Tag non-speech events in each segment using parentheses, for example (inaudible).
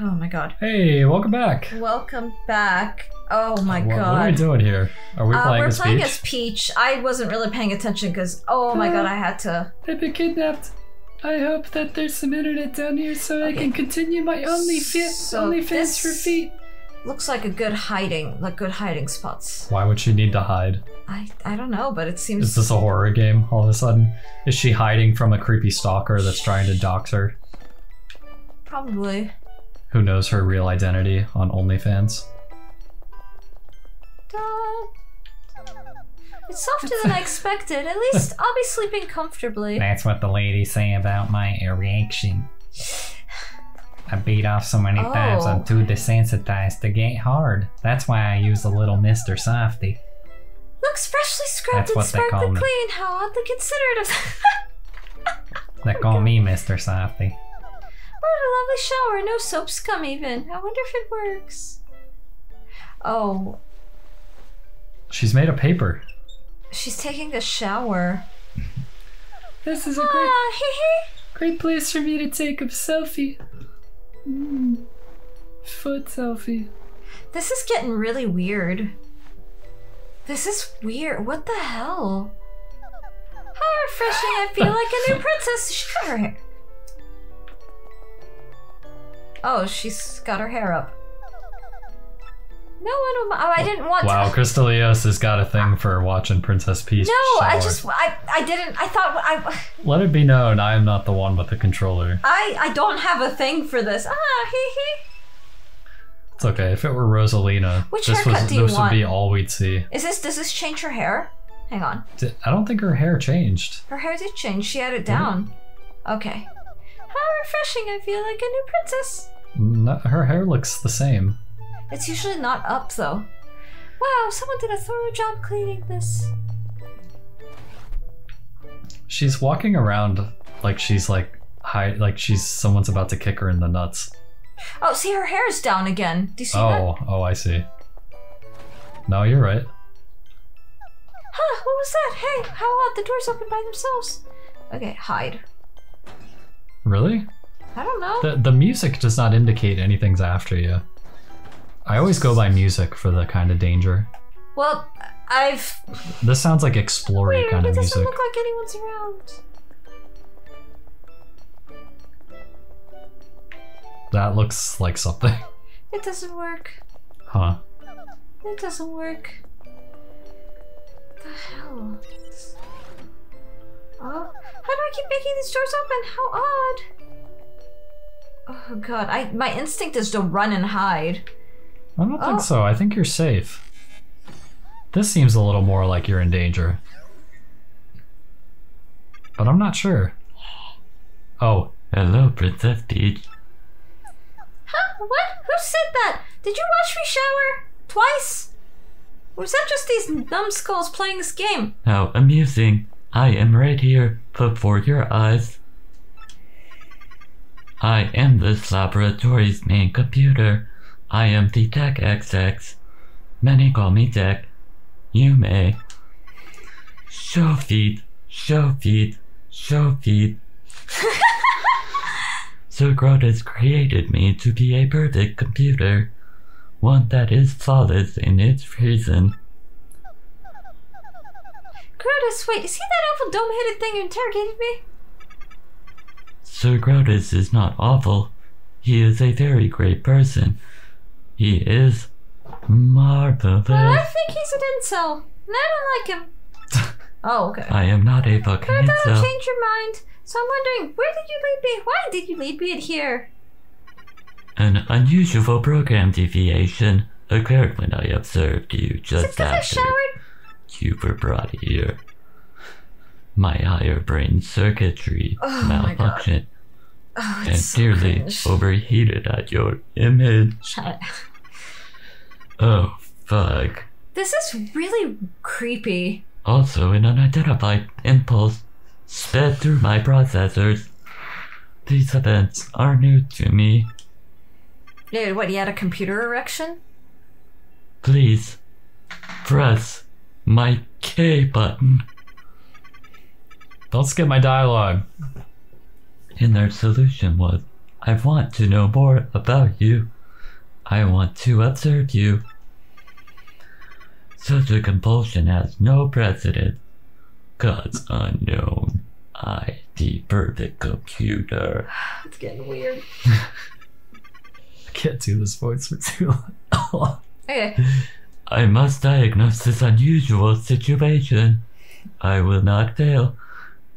Oh my god. Hey, welcome back. Welcome back. Oh my what, god. What are we doing here? Are we Uh, playing we're as playing Peach? as Peach. I wasn't really paying attention because, oh my god, I had to. I've been kidnapped. I hope that there's some internet down here so I can continue my OnlyFans So OnlyFans this- for feet. Looks like a good hiding, like good hiding spots. Why would she need to hide? I I don't know, but it seems. Is this a horror game all of a sudden? Is she hiding from a creepy stalker that's trying to dox her? Probably. Who knows her real identity on OnlyFans? It's softer than I expected. At least I'll be sleeping comfortably. That's what the ladies say about my erection. I beat off so many times, I'm Oh. too desensitized to get hard. That's why I use a little Mr. Softy. Looks freshly scrubbed That's and what they call sparkly clean. How oddly considerate of. (laughs) They oh call me Mr. Softy. What a lovely shower. No soap scum even. I wonder if it works. Oh, She's made of paper. she's taking a shower. This is a great Ah, hee hee. great place for me to take a selfie. Mm. Foot selfie. This is getting really weird. This is weird. What the hell? How refreshing. I feel like a new (laughs) princess. She Oh, she's got her hair up. No one will. Oh, I didn't want Wow, to. CrystalEos has got a thing for watching Princess Peach. No, I just I I didn't. I thought I (laughs) Let it be known I am not the one with the controller. I I don't have a thing for this. Ah, hee hee. It's okay. If it were Rosalina, Which this haircut was do you this would be all we'd see. Is this does this change her hair? Hang on. I don't think her hair changed. Her hair did change. She had it down. Okay. How refreshing. I feel like a new princess. No, her hair looks the same. It's usually not up though. Wow, someone did a thorough job cleaning this. She's walking around like she's like high, like she's someone's about to kick her in the nuts. Oh, see, her hair's down again. Do you see that? Oh, oh, I see. No, you're right. Huh, what was that? Hey, how odd. The doors open by themselves. Okay, hide. Really? I don't know. The the music does not indicate anything's after you. I always go by music for the kind of danger. well, I've. This sounds like exploring Weird, kind of music. it doesn't music. look like anyone's around. That looks like something. It doesn't work. Huh. It doesn't work. The hell? Oh, how do I keep making these doors open? How odd. Oh god, I my instinct is to run and hide. I don't Oh. think so. I think you're safe. This seems a little more like you're in danger. But I'm not sure. Oh, Hello, Princess Peach. Huh? What? Who said that? Did you watch me shower? Twice? Or was that just these numbskulls playing this game? How amusing. I am right here, before your eyes. I am this laboratory's main computer. I am the TEC-XX. Many call me Tech. You may. Show feet, show feet, show feet. Sir Grodus created me to be a perfect computer. One that is flawless in its reason. Grodus, wait, is he that awful dome-headed thing who interrogated me? Sir Grodus is not awful. He is a very great person. He is marvelous. Well, I think he's an incel. And I don't like him. (laughs) oh, okay. I am not a fucking But that'll incel. change your mind. So I'm wondering, where did you leave me? Why did you leave me here? An unusual program deviation occurred when I observed you Is it just because I after showered? you were brought here. My higher brain circuitry Oh malfunctioned Oh, and so nearly cringe. overheated at your image. (laughs) Oh, fuck. This is really creepy. Also, an unidentified impulse sped through my processors. These events are new to me. Dude, what, you had a computer erection? Please press my K button. Don't skip my dialogue. And their solution was I want to know more about you. I want to observe you. Such a compulsion has no precedent. Gods unknown. I, the perfect computer. It's getting weird. (laughs) I can't do this voice for too long. (laughs) Okay. I must diagnose this unusual situation. I will not fail.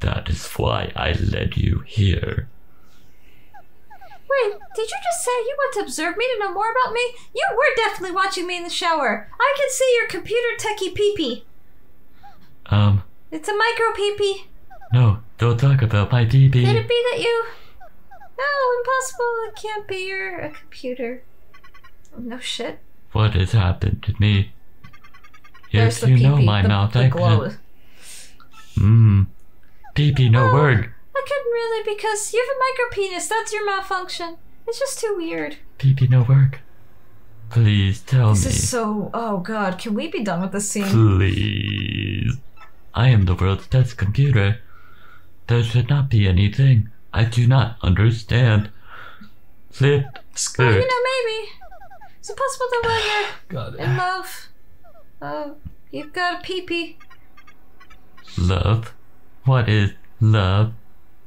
That is why I led you here. Wait, did you just say you want to observe me to know more about me? You were definitely watching me in the shower. I can see your computer techie peepee. Um, It's a micro peepee. no, don't talk about my Could DB. it be that you? No, impossible. It can't be. You're a computer. No shit. What has happened to me? There's Yes, the you peepee. know my the, mouth the glow. accent. DB, no Oh. word. I couldn't really because you have a micro penis. That's your malfunction. It's just too weird. DB, no work. Please tell This me. This is so. Oh god, can we be done with this scene? Please. I am the world's best computer. There should not be anything I do not understand. Flip. Well, you know, maybe. Is it possible that you're (sighs) God. in love, oh, you've got a peepee? Love. What is love?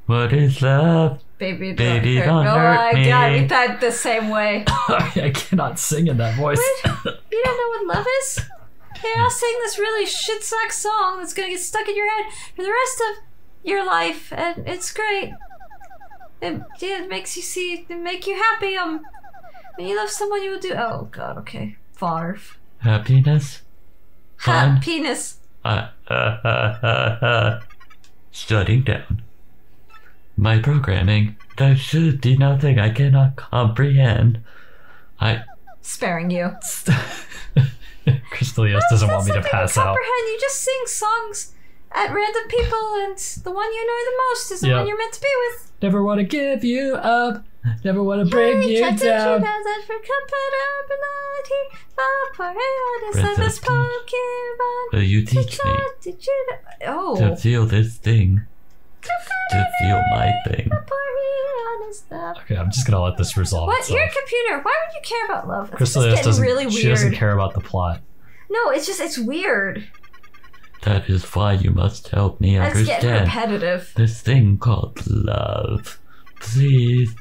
What is love? Baby, Baby, hurt. don't oh my me. god, we thought the same way. (laughs) I cannot sing in that voice. (laughs) You don't know what love is? Here, I'll sing this really shit sack song that's gonna get stuck in your head for the rest of your life, and it's great. It, yeah, it makes you see, it make you happy. Um, when you love someone, you will do. Oh god, okay, Farf. Happiness? Ha, Fun? penis. Uh, uh, uh, uh, uh. Shutting down. My programming. Should be nothing I cannot comprehend. I. Sparing you. (laughs) CrystalEos doesn't want me to pass out. comprehend. You just sing songs at random people, and the one you know the most is the Yeah. one you're meant to be with. Never want to give you up. Never want to bring you try to down. shoot out that for compatibility. Oh, poor is Princess the best Peach. Pokemon. Will you teach me Did you know? to Oh. feel this thing? To feel my thing. Okay, I'm just gonna let this resolve What? itself. You're a computer. Why would you care about love? This is CrystalEos getting doesn't. really weird. She doesn't weird. care about the plot. No, it's just it's weird. That is why you must help me That's getting understand repetitive. this thing called love. Please.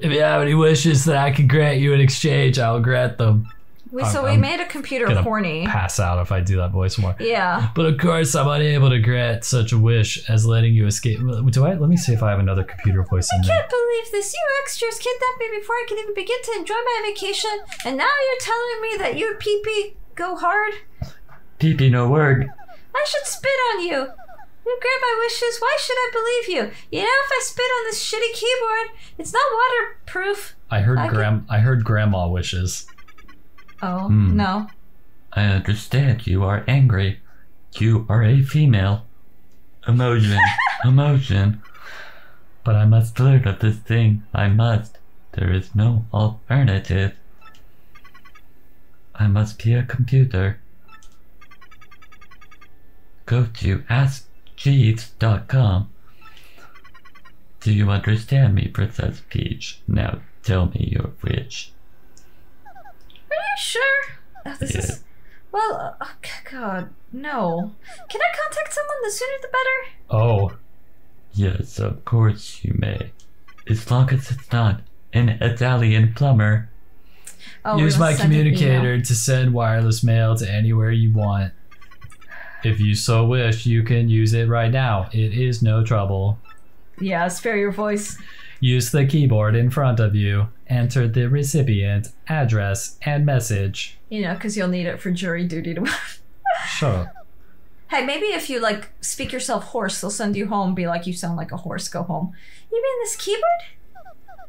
If you have any wishes that I can grant you in exchange, I'll grant them. We, I'm- so we made a computer horny. pass out if I do that voice more. Yeah. But of course, I'm unable to grant such a wish as letting you escape. Do I? Let me see if I have another computer voice in can't believe this. You extras kidnapped me before I could even begin to enjoy my vacation, and now you're telling me that your pee pee go hard? Pee pee, no word. I should spit on you. You grant my wishes. Why should I believe you? You know, if I spit on this shitty keyboard, it's not waterproof. I heard I can- gram. I heard grandma wishes. Oh, Hmm. no. I understand you are angry. You are a female. Emotion. (laughs) Emotion. But I must learn of this thing. I must. There is no alternative. I must be a computer. Go to AskJeeves.com. Do you understand me, Princess Peach? Now tell me your wish. Are you sure? Oh, this Yeah. is. Well, oh, God, no. Can I contact someone? The sooner the better. Oh, Yes, of course you may. As long as it's not an Italian plumber. Oh, use my send email. communicator to send wireless mail to anywhere you want. If you so wish, you can use it right now. It is no trouble. Yeah, spare your voice. Use the keyboard in front of you. Enter the recipient, address, and message. You know, because you'll need it for jury duty to. (laughs) sure. hey, maybe if you like speak yourself hoarse, they'll send you home. Be like, you sound like a horse. Go home. You mean this keyboard?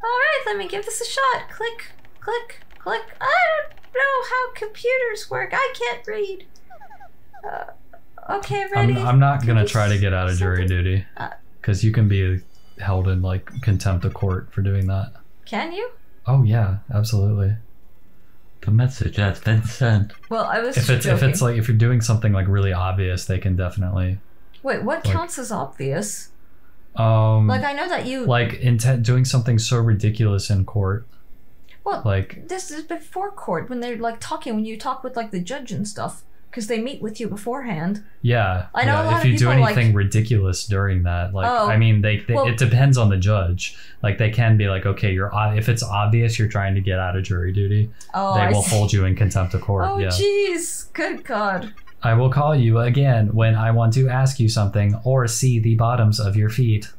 All right, let me give this a shot. Click, click, click. I don't know how computers work. I can't read. Uh, okay, ready. I'm, I'm not gonna try to get out of jury duty. Uh, Because you can be held in like contempt of court for doing that. Can you? Oh yeah, absolutely. The message has been sent. Well, I was If it's if it's like if you're doing something like really obvious, they can definitely Wait, what like- counts as obvious? Um, Like I know that you. like intent doing something so ridiculous in court. well, Like this is before court when they're like talking when you talk with like the judge and stuff because they meet with you beforehand. yeah, I know yeah, if you do people, like- anything ridiculous during that, like Oh. I mean, they, they Well- it depends on the judge. Like they can be like, okay, you're if it's obvious you're trying to get out of jury duty, Oh, they I will see. hold you in contempt of court. Oh yeah. jeez, good god. I will call you again when I want to ask you something or see the bottoms of your feet.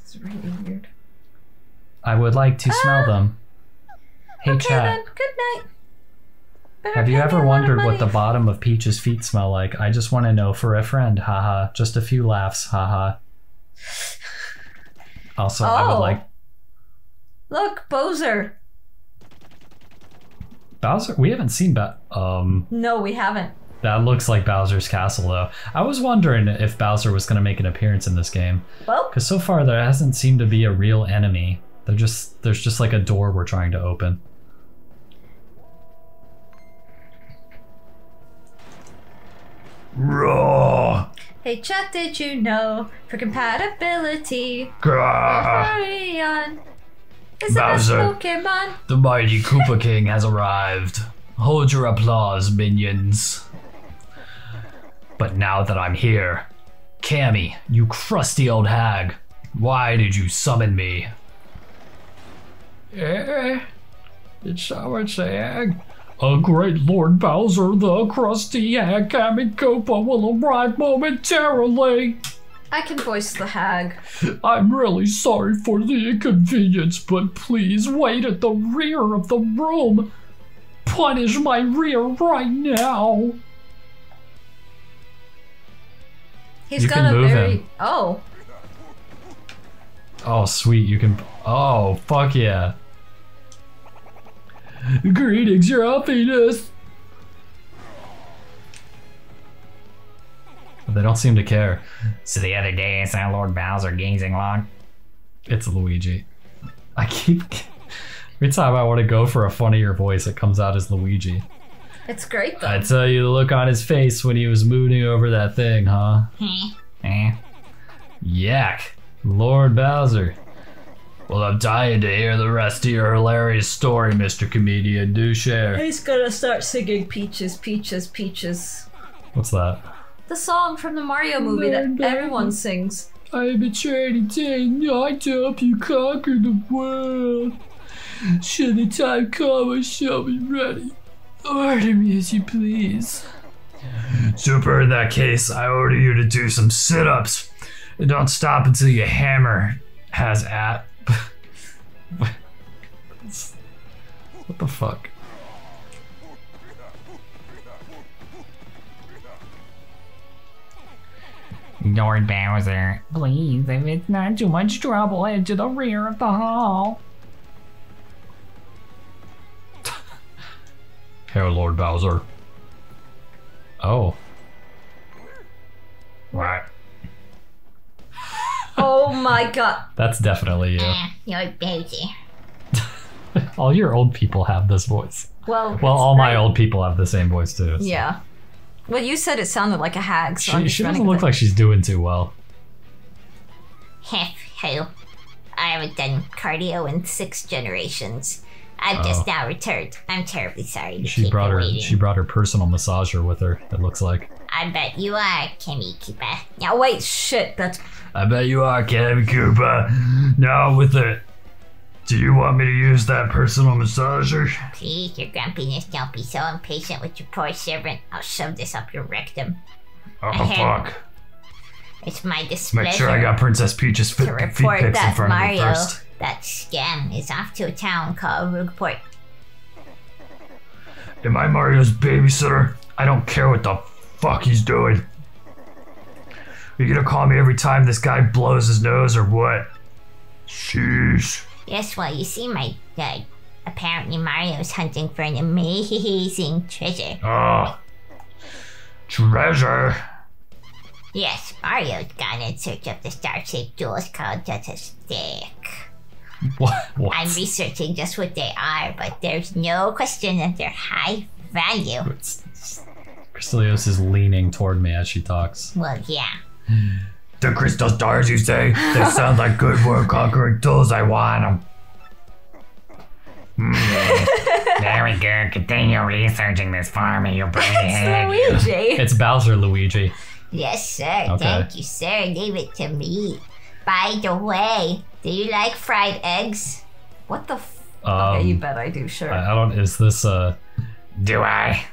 It's really weird. I would like to smell them. Hey, Ah! okay chat. then, good night. Better Have you ever a lot of wondered what the bottom of Peach's feet smell like? I just want to know for a friend. Haha. Just a few laughs. Haha. Also, I would Oh. like Look, Bowser. Bowser. We haven't seen ba- um. No, we haven't. That looks like Bowser's castle, though. I was wondering if Bowser was going to make an appearance in this game, Well, because so far there hasn't seemed to be a real enemy. They're just there's just like a door we're trying to open. Raw. hey chat, did you know for compatibility, Grah. Furion is the best Bowser. Pokemon? The mighty Koopa King has arrived. Hold your applause, minions. But now that I'm here, Kammy, you crusty old hag, why did you summon me? Eh? Did someone say hag? A great Lord Bowser, the crusty hag Kammy Koopa will arrive momentarily. I can voice the hag. I'm really sorry for the inconvenience, but please wait at the rear of the room. Punish my rear right now. He's You got can a move very him. oh. Oh, sweet. You can. Oh, fuck yeah. Greetings, your happiness. They don't seem to care. So the other day I saw Lord Bowser gazing long. It's Luigi. I keep. Every time I want to go for a funnier voice, it comes out as Luigi. It's great though. I tell you, the look on his face when he was mooning over that thing, huh? Eh? Yak. Lord Bowser. Well, I'm dying to hear the rest of your hilarious story, Mr. Comedian. Do share. He's gonna start singing Peaches, Peaches, Peaches. What's that? The song from the Mario movie that Lord everyone sings. I am a training day I to help you conquer the world. Should the time come, I shall be ready. Order me as you please. Super, in that case, I order you to do some sit ups. And don't stop until your hammer has at. What the fuck? Lord Bowser, please, if it's not too much trouble, head to the rear of the hall. (laughs) Hair Lord Bowser. Oh. Right. Oh my god. That's definitely you. Eh, Lord Bowser. (laughs) All your old people have this voice. Well, Well, it's all my old people have the same voice too. so- Yeah. Well, you said it sounded like a hag, so I'm She, just she doesn't look it. like she's doing too well. Heh, who? I haven't done cardio in six generations. I've Oh. just now returned. I'm terribly sorry to She brought her waiting. she brought her personal massager with her, it looks like. I bet you are, Kimmy Keeper. Now wait, shit. That's I bet you are, Kevin Cooper. Now with it. Do you want me to use that personal massager? Please, your grumpiness, don't be so impatient with your poor servant. I'll shove this up your rectum. Oh fuck. It's my displeasure Make sure I got Princess Peach's fit, feet pics in front of me Mario, first. That scam, is off to a town called Rogueport. Am I Mario's babysitter? I don't care what the fuck he's doing. Are you gonna call me every time this guy blows his nose or what? Sheesh. Yes, well, you see, my uh, apparently Mario's hunting for an amazing treasure. Oh. Treasure. Yes, Mario's gone in search of the star-shaped jewels called just a stick. What? What? I'm researching just what they are, but there's no question that they're high value. Crystalios is leaning toward me as she talks. Well, yeah. The crystal stars, you say? They sound like good work conquering tools. I want them. Very good. Continue researching this farm and you brainhead. Luigi. It's Bowser Luigi. Yes, sir. Okay. Thank you, sir. Leave it to me. By the way, do you like fried eggs? What the? F- Um, okay, you bet I do. Sure. I I don't. Is this uh? Do I?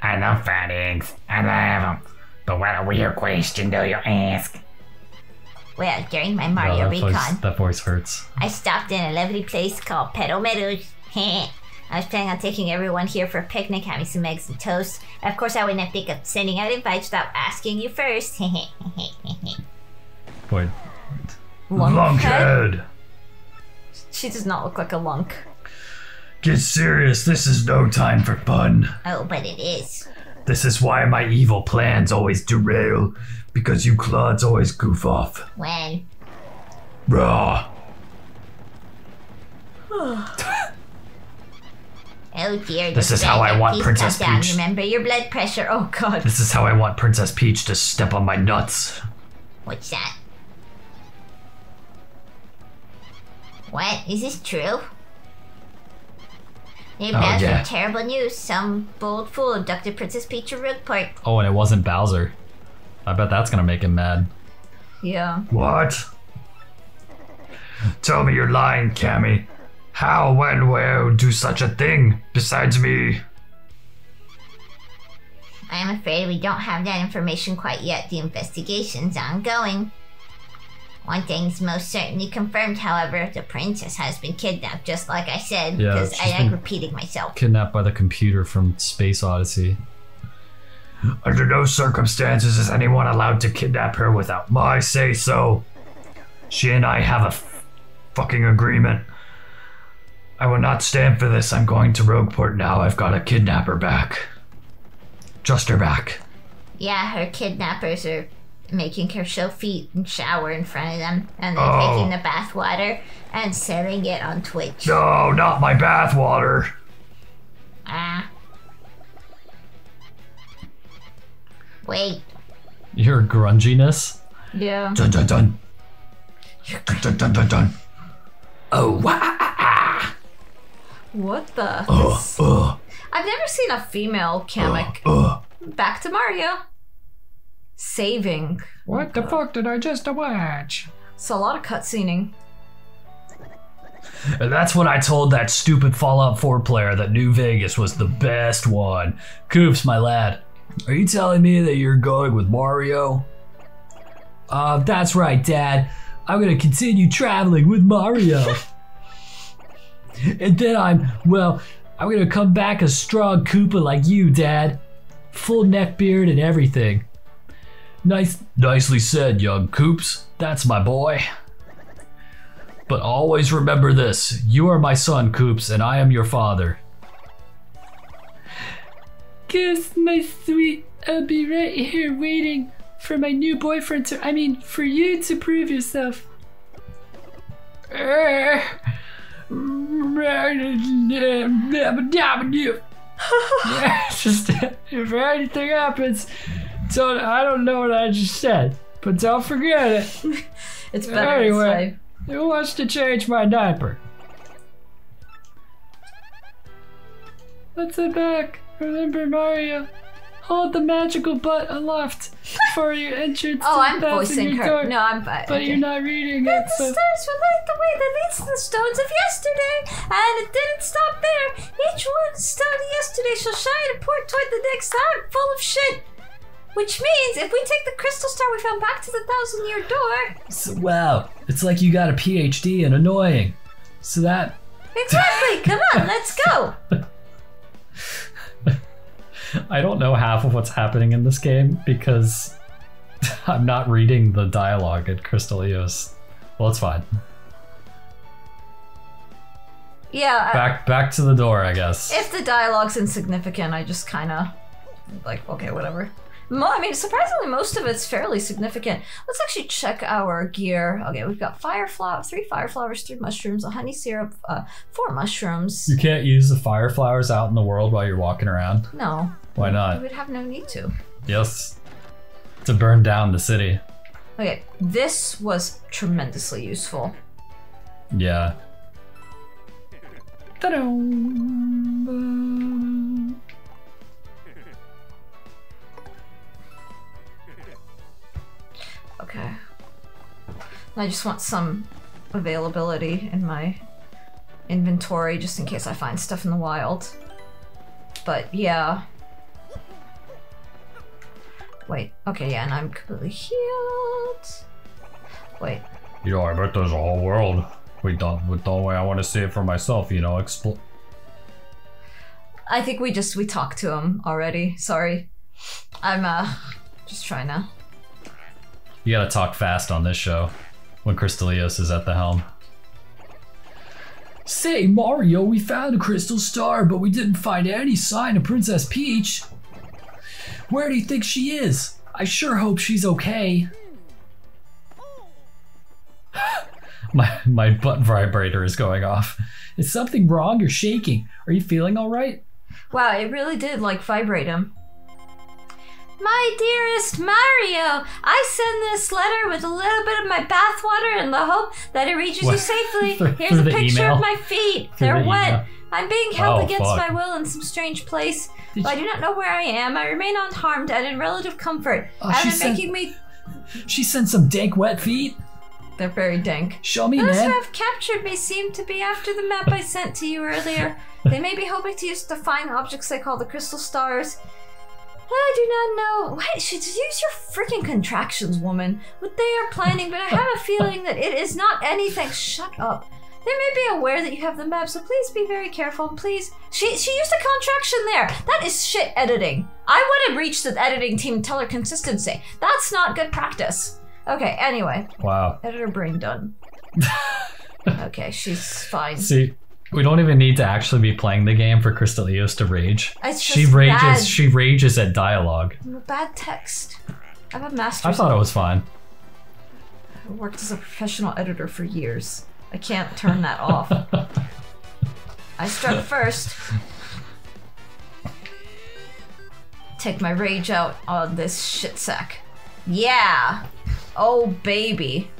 I love fried eggs. I love them. But what a weird question do you ask? Well, during my Mario that Recon, voice. That voice hurts. I stopped in a lovely place called Petal Meadows. (laughs) I was planning on taking everyone here for a picnic, having some eggs and toast. Of course, I wouldn't think of sending out invites without asking you first. (laughs) Boy, Lunkhead? lunkhead. She does not look like a lunk. Get serious. This is no time for fun. oh, but it is. This is why my evil plans always derail. Because you clods always goof off. Well, Raw. (sighs) oh dear. This is how I want Please Princess down. Peach. Remember your blood pressure. Oh, God. This is how I want Princess Peach to step on my nuts. what's that? What? Is this true? Hey, Oh, Bowser, yeah. terrible news. Some bold fool abducted Princess Peach of Rogueport. Oh, and it wasn't Bowser. I bet that's gonna make him mad. Yeah. What? Tell me you're lying, Kammy. How, when, where do such a thing besides me? I am afraid we don't have that information quite yet. The investigation's ongoing. One thing's most certainly confirmed, however, the princess has been kidnapped, just like I said, Yeah, because I she's like repeating myself. Kidnapped by the computer from Space Odyssey. Under no circumstances is anyone allowed to kidnap her without my say so. She and I have a f- fucking agreement. I will not stand for this. I'm going to Rogueport now. I've got to kidnap her back. Just her back. Yeah, her kidnappers are making her show feet and shower in front of them, and they're Oh. taking the bath water and selling it on Twitch. No, not my bathwater. Ah. Wait, Your grunginess. Yeah. Dun dun dun. Dun dun dun dun dun. Oh, wah, What the? uh, This- uh, I've never seen a female Kamek. uh. Back to Mario. Saving. What the fuck did I just watch? It's a lot of cutscening. And that's when I told that stupid Fallout 4 player that New Vegas was the best one. Koops, my lad, are you telling me that you're going with Mario? Uh, that's right, Dad. I'm gonna continue traveling with Mario. and then I'm, well, I'm gonna come back a strong Koopa like you, Dad. Full neck beard and everything. Nice, nicely said, young Koops. That's my boy. But always remember this you are my son, Koops, and I am your father. Kiss, my sweet. I'll be right here waiting for my new boyfriend to. I mean, for you to prove yourself. (laughs) (laughs) Just if anything happens, don't I don't know what I just said, but don't forget it. (laughs) It's better Anyway. this way. Who wants to change my diaper? Let's head back. Remember, Mario. Hold the magical butt aloft for your entrance Oh, I'm voicing her. door. No, I'm. I, but okay. you're not reading it, The so stars were light the way that leads to the stones of yesterday, and it didn't stop there. Each one stone of yesterday shall shine and point toward the next time, full of shit. Which means if we take the crystal star we found back to the thousand year door, So, wow, it's like you got a PhD in annoying. So that. exactly. Come on, (laughs) let's go. I don't know half of what's happening in this game because (laughs) I'm not reading the dialogue at Crystal EOS. Well, it's fine. Yeah. I- Back back to the door, I guess. if the dialogue's insignificant, I just kind of like okay, whatever. I mean, surprisingly, most of it's fairly significant. Let's actually check our gear. Okay, we've got fire flower, three fire flowers, three mushrooms, a honey syrup, uh, four mushrooms. You can't use the fire flowers out in the world while you're walking around. No, Why not? We would have no need to. Yes. To burn down the city. Okay, this was tremendously useful. Yeah. Ta-da! Okay. I just want some availability in my inventory just in case I find stuff in the wild. But yeah. Wait, okay, yeah, and I'm completely healed. Wait, You know, I bet there's a whole world. We don't, with the way I want to see it for myself, you know, expl- I think we just we talked to him already. Sorry. I'm uh just trying to You gotta talk fast on this show when CrystalEos is at the helm. Say, Mario, we found a crystal star, but we didn't find any sign of Princess Peach. Where do you think she is? I sure hope she's okay. (laughs) My my butt vibrator is going off. Is something wrong? You're shaking. Are you feeling all right? Wow, it really did like vibrate him. My dearest Mario, I send this letter with a little bit of my bathwater in the hope that it reaches you safely. (laughs) Here's a picture email? of my feet. Through They're the wet. email. I'm being held Oh, against fuck. my will in some strange place. Did I do not know where I am. I remain unharmed and in relative comfort. Oh, and she sent- making me. She sent some dank wet feet. They're very dank. Show me, Those who have captured me seem to be after the map I sent to you earlier. They may be hoping to use the fine objects they call the crystal stars. I do not know. Why should use your freaking contractions, woman? What they are planning, but I have a feeling that it is not anything. Shut up. They may be aware that you have the map, so please be very careful. Please, she she used a contraction there. That is shit editing. I would have reached the editing team and tell her consistency. That's not good practice. Okay. Anyway, Wow. editor brain done. (laughs) okay, she's fine. See, we don't even need to actually be playing the game for CrystalEos to rage. It's She rages. bad. She rages at dialogue. Bad text. I have a master's. I thought it was fine. I worked as a professional editor for years. I can't turn that off. (laughs) I start first. Take my rage out on this shit sack. Yeah. Oh baby.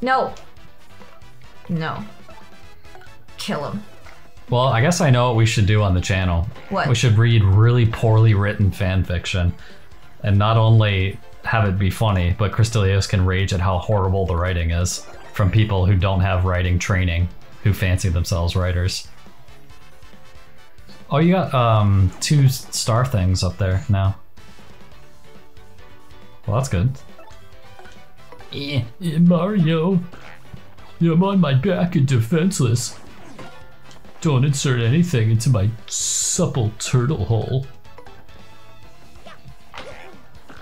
No. No. Kill him. Well, I guess I know what we should do on the channel. What? We should read really poorly written fan fiction, and not only have it be funny, but CrystalEos can rage at how horrible the writing is from people who don't have writing training, who fancy themselves writers. Oh, you got um two star things up there now. Well, that's good. Eh, eh, Mario. I'm on my back and defenseless. Don't insert anything into my supple turtle hole.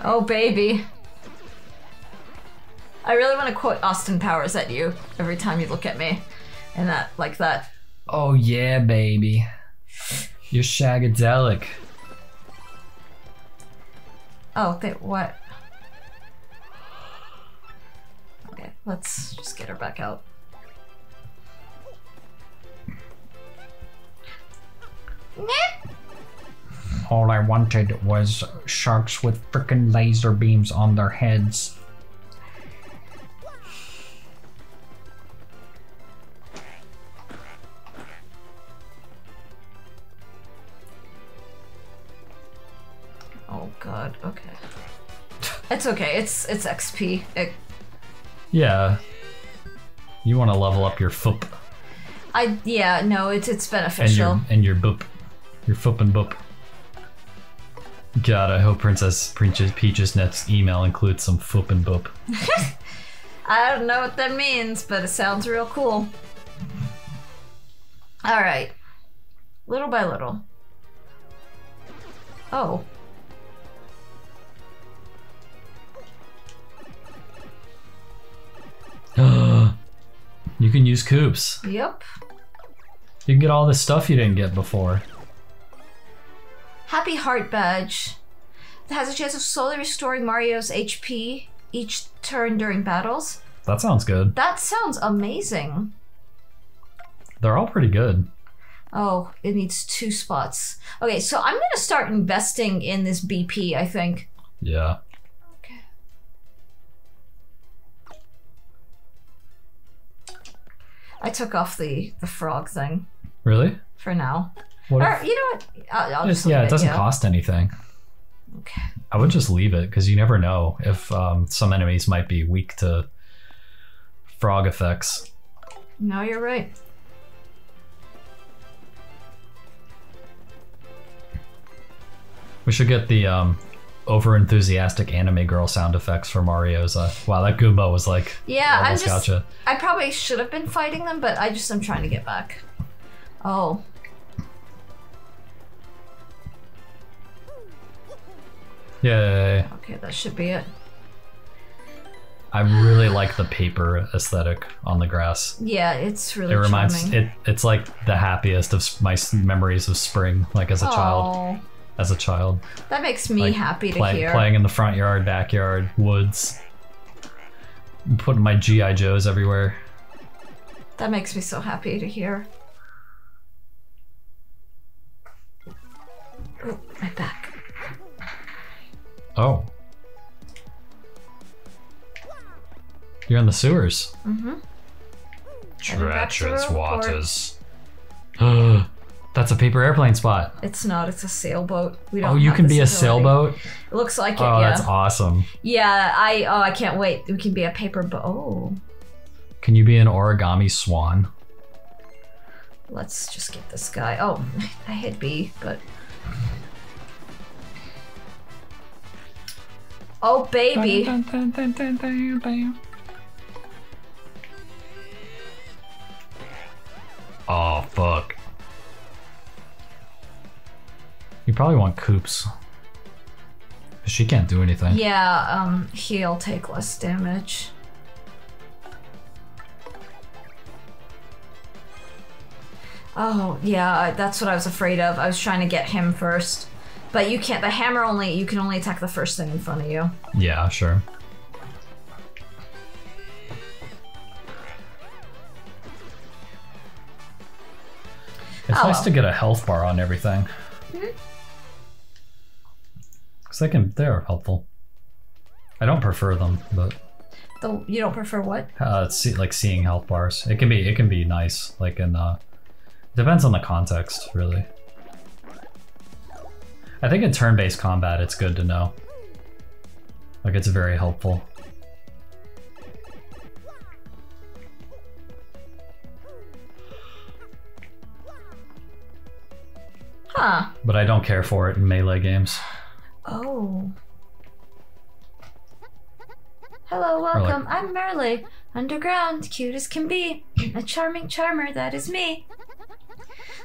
Oh baby. I really want to quote Austin Powers at you every time you look at me. And that like that. Oh yeah, baby. You're shagadelic. Oh, they, what? Okay, let's just get her back out. All I wanted was sharks with frickin' laser beams on their heads. Oh god, okay. (laughs) It's okay, it's it's XP. It, Yeah. You want to level up your foop I yeah, no, it's it's beneficial. and beneficial. your and your boop, your foop and boop. God, I hope Princess Princess Peach's next email includes some foop and boop. I don't know what that means, but it sounds real cool. All right. Little by little. Oh. (gasps) You can use Koops. Yep. You can get all this stuff you didn't get before. Happy Heart Badge it has a chance of slowly restoring Mario's HP each turn during battles. That sounds good. That sounds amazing. They're all pretty good. Oh, it needs two spots. Okay, so I'm gonna start investing in this BP, I think. Yeah. Okay. I took off the the frog thing. Really? For now. What Or if- you know what? I'll, I'll Just- just yeah, it doesn't yeah. cost anything. Okay. I would just leave it because you never know if um, some enemies might be weak to frog effects. No, you're right. We should get the um, over enthusiastic anime girl sound effects for Mario's. Uh, wow, that Goomba was like Yeah, I'm just. gotcha. I probably should have been fighting them, but I just am trying to get back. Oh, Yay! okay, that should be it. I really like the paper aesthetic on the grass. Yeah, it's really It reminds charming. it. It's like the happiest of my memories of spring, like as a child. Oh, As a child, that makes me Like, happy to play, hear. playing in the front yard, backyard, woods, putting my GI Joes everywhere. That makes me so happy to hear. Oh, my back. Oh. You're in the sewers. Mm-hmm. Heading back to Treacherous waters. (gasps) That's a paper airplane spot. It's not. It's a sailboat. We don't. Oh, you can be a sailboat? It looks like it. Oh, yeah. that's awesome. Yeah. I. Oh, I can't wait. We can be a paper boat. Oh, Can you be an origami swan? let's just get this guy. Oh, (laughs) I hit B, but. Oh baby. Oh, fuck. You probably want Koops. She can't do anything. Yeah. Um. He'll take less damage. Oh yeah, that's what I was afraid of. I was trying to get him first, but you can't. The hammer only you can only attack the first thing in front of you. Yeah, sure. It's Oh, nice well. to get a health bar on everything. Cause they can they're helpful. I don't prefer them, but The you don't prefer what? uh, see, like seeing health bars, it can be it can be nice. Like in uh, depends on the context, really. I think in turn-based combat, it's good to know. Like it's very helpful. Huh. but I don't care for it in melee games. Oh. Hello, like- welcome. I'm Merlee. Underground, cute as can be. A charming charmer, that is me.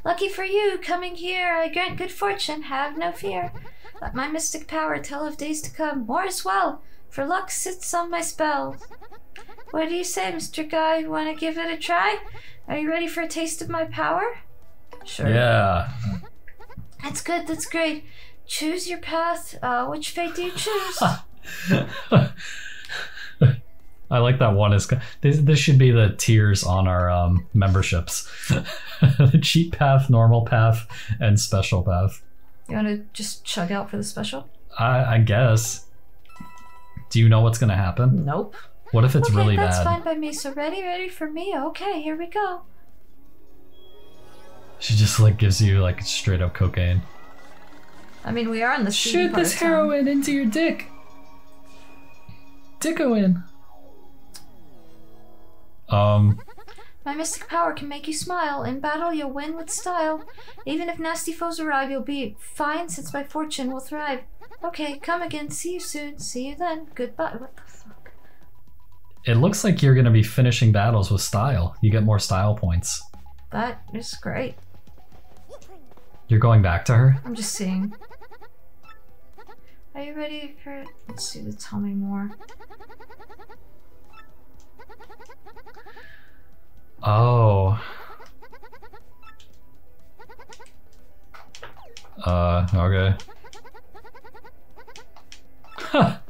Lucky for you, coming here, I grant good fortune, have no fear. Let my mystic power tell of days to come, more as well, for luck sits on my spells. What do you say, Mr. Guy? Wanna give it a try? Are you ready for a taste of my power? Sure. Yeah. That's good, that's great. Choose your path. Uh, which fate do you choose? (laughs) I like that one. Is this, this should be the tiers on our um, memberships: (laughs) the cheap path, normal path, and special path. You want to just chug out for the special? I, I guess. Do you know what's gonna happen? Nope. What if it's okay, really that's bad? fine by me. So ready, ready for me? Okay, here we go. She just like gives you like straight up cocaine. I mean, we are in the Shoot part this of town. heroin into your dick. Dicko-in. Um, My mystic power can make you smile. In battle, you'll win with style. Even if nasty foes arrive, you'll be fine since my fortune will thrive. Okay, come again. See you soon. See you then. Goodbye. What the fuck? it looks like you're gonna be finishing battles with style. You get more style points. That is great. You're going back to her. I'm just seeing. Are you ready for? Let's see. Tell me more. Oh. Uh, okay. Huh. (laughs)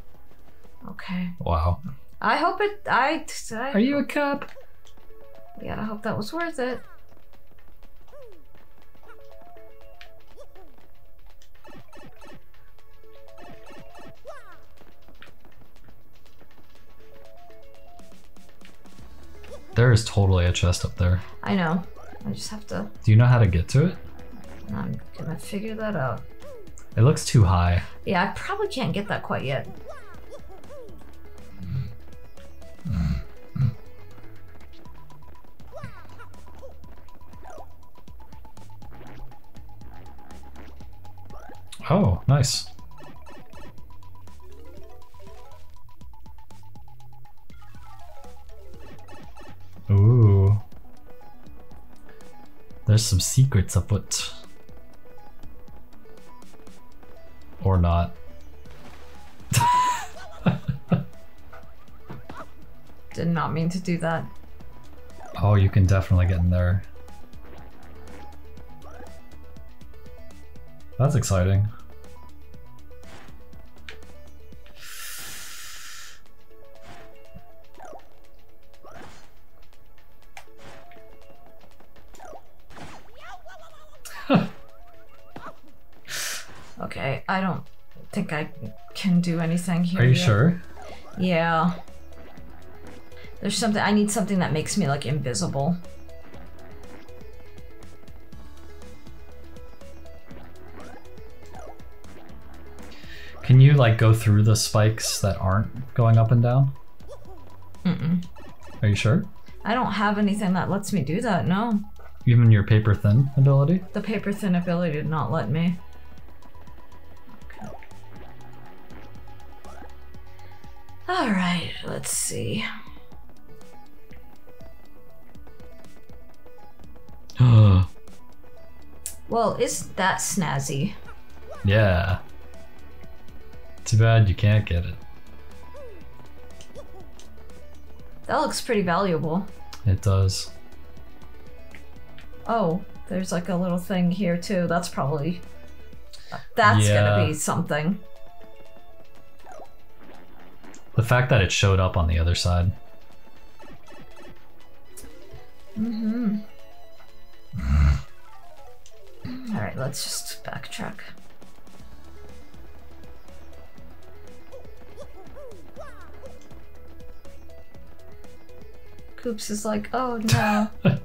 Okay. Wow. I hope it. I. I Are you a cop? Yeah, I hope that was worth it. There is totally a chest up there. I know. I just have to. Do you know how to get to it? I'm gonna figure that out. It looks too high. Yeah, I probably can't get that quite yet. Oh, nice. There's some secrets afoot. Or not. (laughs) Did not mean to do that. Oh, you can definitely get in there. That's exciting. Think I can do anything here. Are you yet. sure? Yeah. There's something I need something that makes me like invisible. Can you like go through the spikes that aren't going up and down? Mm-mm. Are you sure? I don't have anything that lets me do that. No, Even your paper thin ability? the paper thin ability did not let me. All right, let's see. (gasps) Well, isn't that snazzy? Yeah. Too bad you can't get it. That looks pretty valuable. It does. Oh, there's like a little thing here too. That's probably. That's Yeah. gonna be something. The fact that it showed up on the other side. Mm-hmm. All right, let's just backtrack. Koops is like, oh no. (laughs)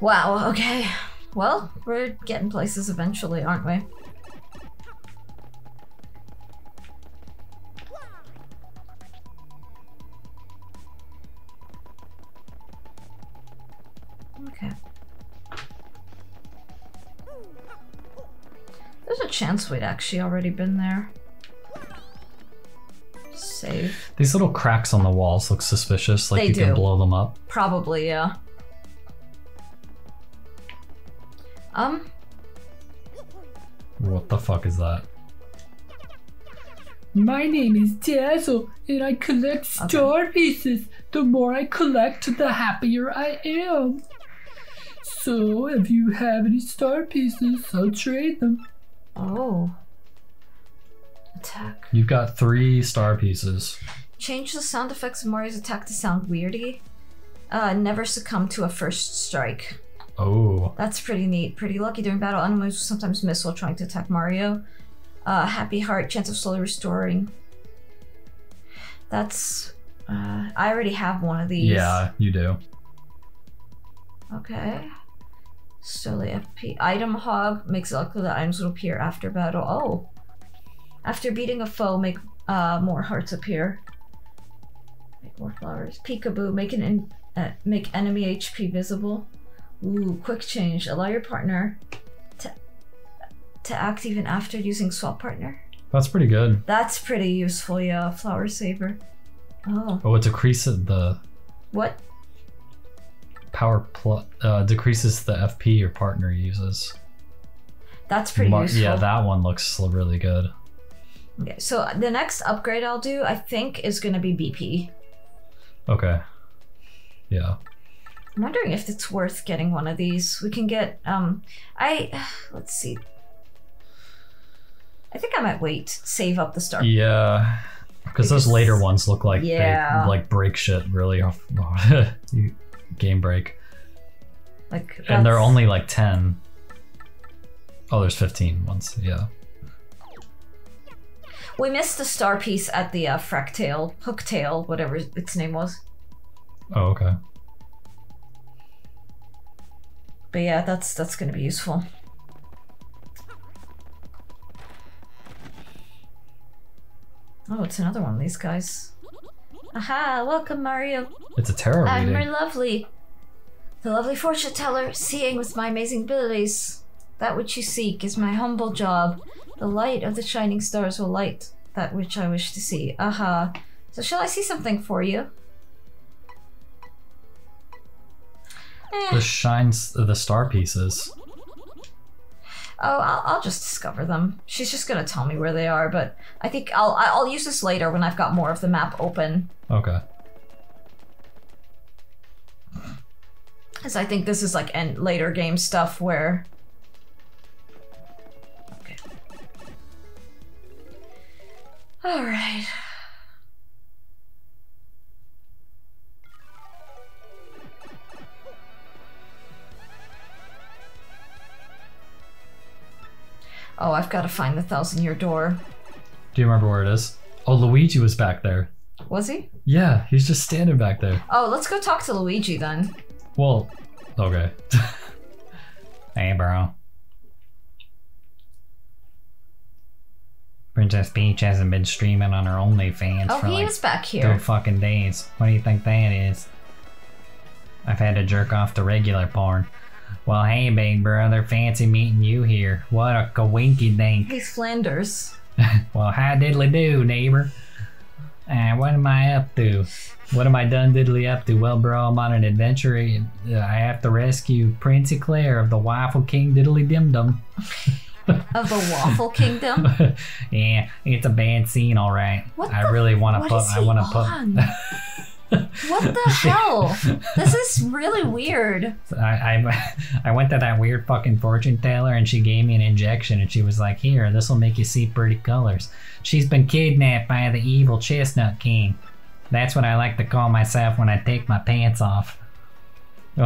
wow, okay. Well, we're getting places eventually, aren't we? There's we'd actually already been there. Save. These little cracks on the walls look suspicious, like They you can blow them up. Probably, yeah. Um, What the fuck is that? My name is Dazzle, and I collect star pieces. The more I collect, the happier I am. So, if you have any star pieces, I'll trade them. Oh. Attack. You've got three star pieces. Change the sound effects of Mario's attack to sound weirdy. Uh, never succumb to a first strike. Oh. That's pretty neat. Pretty lucky during battle. Enemies will sometimes miss while trying to attack Mario. Uh, happy heart, chance of slowly restoring. That's. Uh, I already have one of these. Yeah, you do. Okay. Slowly FP. Item hog makes likely that items will appear after battle. Oh. After beating a foe, make uh, more hearts appear. Make more flowers. Peekaboo, make an en- uh, make enemy HP visible. Ooh, quick change. Allow your partner to to act even after using swap partner. That's pretty good. That's pretty useful, yeah. Flower saver. Oh, Oh, it decreases the what? Power plus uh, decreases the FP your partner uses. That's pretty Mar- useful. yeah, that one looks really good. Okay, so the next upgrade I'll do, I think, is going to be BP. Okay. Yeah. I'm wondering if it's worth getting one of these. We can get, um, I, (sighs) let's see. I think I might wait, save up the star. Yeah. Because those later ones look like Yeah. they like break shit really off (laughs) you game break. Like, And they're only like 10. Oh, there's 15 ones. Yeah. We missed the star piece at the uh, Fracktail, Hooktail, whatever its name was. Oh, okay. But yeah, that's that's gonna be useful. Oh, it's another one of these guys. Aha! Welcome, Mario. It's a tarot I'm reading. lovely. The lovely fortune teller, seeing with my amazing abilities. That which you seek is my humble job. The light of the shining stars will light that which I wish to see. Aha. So shall I see something for you? Eh. The shines, the star pieces. Oh, I'll, I'll just discover them. She's just gonna tell me where they are, but I think I'll I'll use this later when I've got more of the map open, Okay. because I think this is like end later game stuff where. Okay. All right. Oh, I've got to find the thousand year door. Do you remember where it is? Oh, Luigi was back there. Was he? Yeah, he's just standing back there. Oh, let's go talk to Luigi then. Well, okay. (laughs) Hey, bro. Princess Peach hasn't been streaming on her OnlyFans Oh, for he like was back two here. fucking days. What do you think that is? I've had to jerk off to regular porn. Well, hey, big brother, fancy meeting you here. What a kawinky dink. He's Flanders. (laughs) Well, how diddly do, neighbor? And what am I up to? What am I done diddly up to? Well, bro, I'm on an adventure. Uh, I have to rescue Prince Eclair of the Waffle King Diddly Dim Dum. (laughs) Of the Waffle Kingdom? (laughs) yeah, it's a bad scene, all right. What I really want to put. I want to put. What the (laughs) hell? This is really weird. I, I (laughs) I went to that weird fucking fortune teller and she gave me an injection and she was like, "Here, this will make you see pretty colors." She's been kidnapped by the evil Chestnut King. That's what I like to call myself when I take my pants off.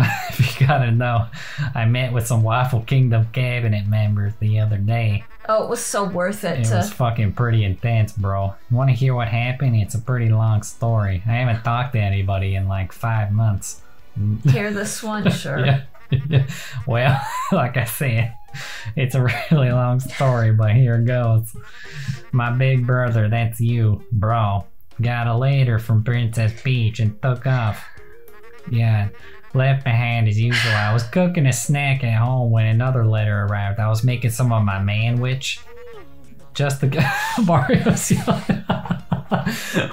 (laughs) if you gotta know, I met with some Waffle Kingdom cabinet members the other day. Oh, it was so worth it It to. was fucking pretty intense, bro. You want to hear what happened? It's a pretty long story. I haven't talked to anybody in like five months. (laughs) Hear this one, (laughs) sure. Yeah. yeah. Well, like I said, it's a really long story, but here it goes. My big brother, that's you, bro, got a letter from Princess Peach and took off. Yeah, left behind as usual. I was cooking a snack at home when another letter arrived. I was making some of my manwich. Just the (laughs) Mario's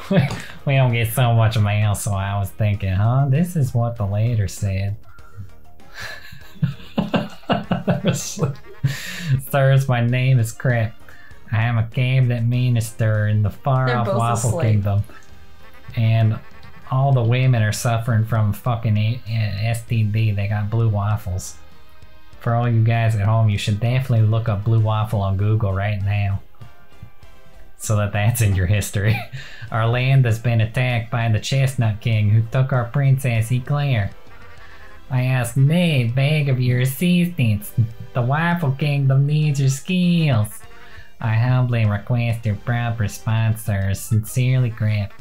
we, (laughs) we don't get so much mail, so I was thinking, huh? This is what the letter said. (laughs) Sirs, my name is Crap. I am a game cabinet minister in the far They're off Waffle asleep. Kingdom. And all the women are suffering from fucking STD. They got blue waffles. For all you guys at home, you should definitely look up blue waffle on Google right now. So that that's in your history. (laughs) Our land has been attacked by the Chestnut King who took our princess Eclair. I ask nay, beg of your assistance. The Waffle Kingdom needs your skills. I humbly request your proper sponsor. Sincerely, Grip.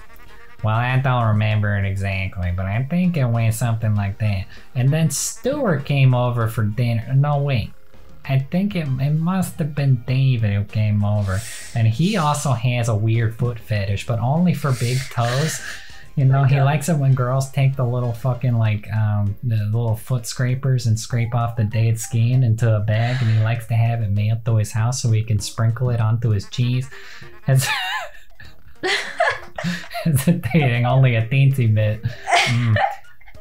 Well, I don't remember it exactly, but I think it went something like that. And then Stuart came over for dinner. No, wait. I think it, it must have been David who came over. And he also has a weird foot fetish, but only for big toes. You know, he likes it when girls take the little fucking like um the little foot scrapers and scrape off the dead skin into a bag, and he likes to have it mailed to his house so he can sprinkle it onto his cheese. (laughs) hesitating only a teensy bit. Mm.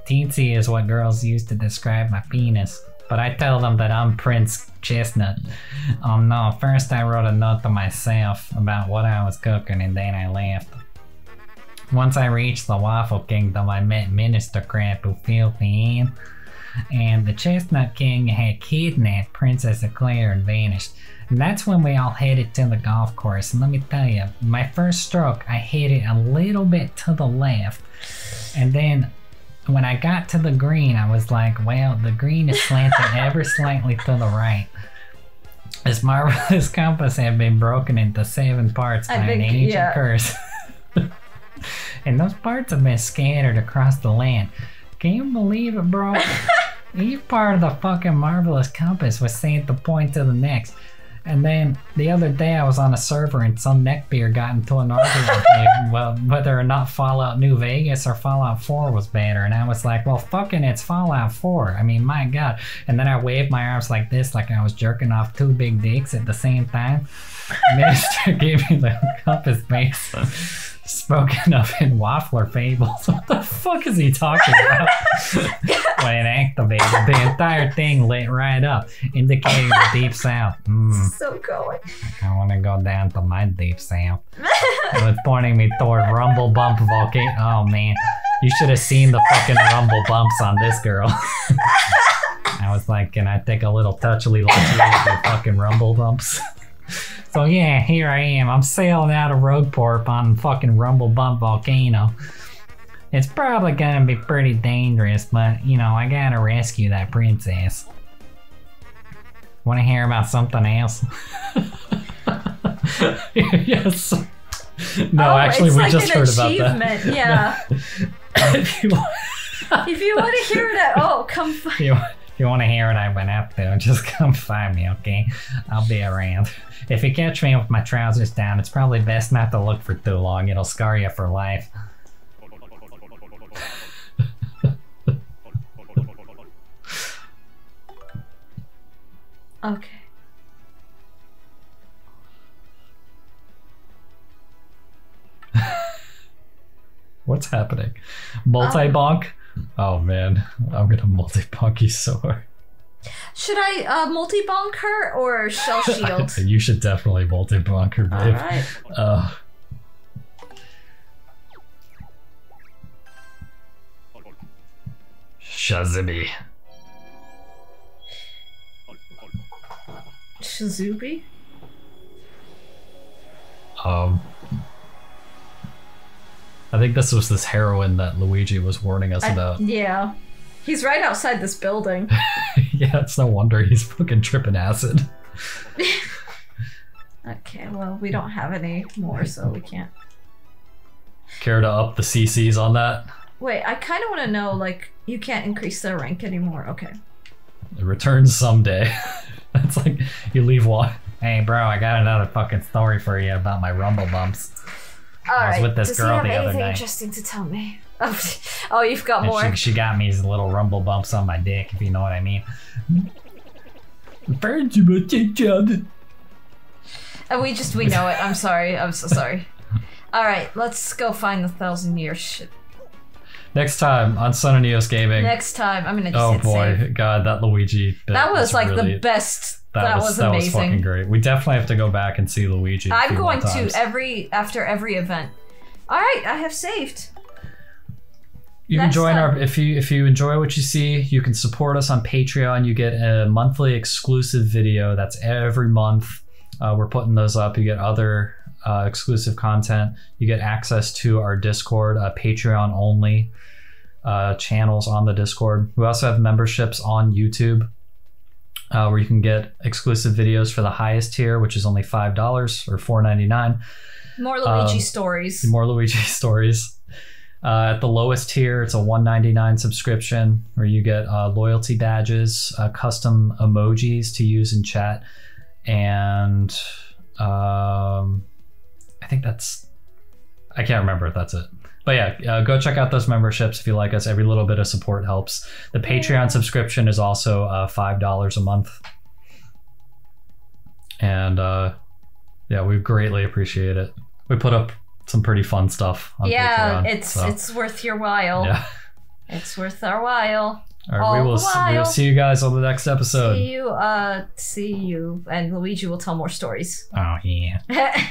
Teensy is what girls use to describe my penis. But I tell them that I'm Prince Chestnut. Um, no, first I wrote a note to myself about what I was cooking and then I left. Once I reached the Waffle Kingdom, I met Minister Crab who filled me in. And the Chestnut King had kidnapped Princess Eclair and vanished. And that's when we all headed to the golf course. And let me tell you, my first stroke, I hit it a little bit to the left. And then when I got to the green, I was like, well, the green is slanted (laughs) ever slightly to the right. This marvelous (laughs) compass had been broken into seven parts I by an ancient yeah. curse. (laughs) and those parts have been scattered across the land. Can you believe it, bro? Each part of the fucking marvelous compass was sent to point to the next. And then the other day I was on a server and some neckbeard got into an argument with me (laughs) well, whether or not Fallout New Vegas or Fallout 4 was better. And I was like, well, fucking it's Fallout 4. I mean, my god. And then I waved my arms like this, like I was jerking off two big dicks at the same time. (laughs) Mister gave me the compass base. Spoken of in Waffler Fables. (laughs) What the fuck is he talking about? (laughs) when it activated, the entire thing lit right up, indicating the deep south. Mm, So going. I want to go down to my deep south. (laughs) It was pointing me toward Rumble Bump Volcano. Oh man, you should have seen the fucking rumble bumps on this girl. I was like, can I take a little touchily luxury with your fucking rumble bumps? (laughs) So yeah, here I am. I'm sailing out of Rogueport on fucking Rumble Bump Volcano. It's probably gonna be pretty dangerous, but you know, I gotta rescue that princess. Wanna hear about something else? (laughs) yes. No, Oh, actually, we like just heard about that. (laughs) Yeah. if you want, if you want to hear that, oh, come find. you, if you want to hear what I went up to, (laughs) just come find me, okay? I'll be around. If you catch me with my trousers down, it's probably best not to look for too long. It'll scar you for life. (laughs) Okay. What's happening? Multi bonk? Oh man, I'm gonna multi bonk so hard. Should I uh, multi bonk her or shell (laughs) shield? you should definitely multi bonk her, babe. right. Uh, Shazimi. Shizubi? um, I think this was this heroin that Luigi was warning us I- about. (laughs) yeah. He's right outside this building. (laughs) yeah, it's no wonder he's fucking tripping acid. (laughs) Okay, well, we don't have any more, so we can't. Care to up the CCs on that? Wait, I kind of want to know, like, you can't increase their rank anymore. Okay. It returns someday. It's like you leave one. Hey, bro, I got another fucking story for you about my rumble bumps. All I was right. with this Does girl he have the other anything night. interesting to tell me? (laughs) Oh, oh you've got And more. she, she got me these little rumble bumps on my dick, if you know what I mean. Birds will take down And we just we know it. I'm sorry. I'm so sorry. (laughs) All right, let's go find the thousand year shit. Next time on Sun and Eos Gaming. Next time, I'm gonna oh, just oh hit boy, save. God, that Luigi. bit That was like really- the best. That, That, was, was, that was fucking great. We definitely have to go back and see Luigi. I'm going to every after every event. All right, I have saved. You can join our if you if you enjoy what you see, you can support us on Patreon. You get a monthly exclusive video that's every month. Uh, we're putting those up. You get other uh, exclusive content. You get access to our Discord, uh, Patreon only uh, channels on the Discord. We also have memberships on YouTube. Uh, where you can get exclusive videos for the highest tier, which is only five dollars or four ninety nine. More Luigi Um, stories. More Luigi (laughs) stories. Uh, at the lowest tier, it's a 199 subscription where you get uh, loyalty badges, uh, custom emojis to use in chat, and um, I think that's. I can't remember if that's it. But yeah, uh, go check out those memberships if you like us. Every little bit of support helps. The Patreon subscription is also uh, five dollars a month, and uh, yeah, we greatly appreciate it. We put up some pretty fun stuff on yeah, Patreon. it's so, it's worth your while. yeah. (laughs) It's worth our while. All right, all we will s- we will see you guys on the next episode. See you. Uh, see you, and Luigi will tell more stories. Oh yeah. (laughs)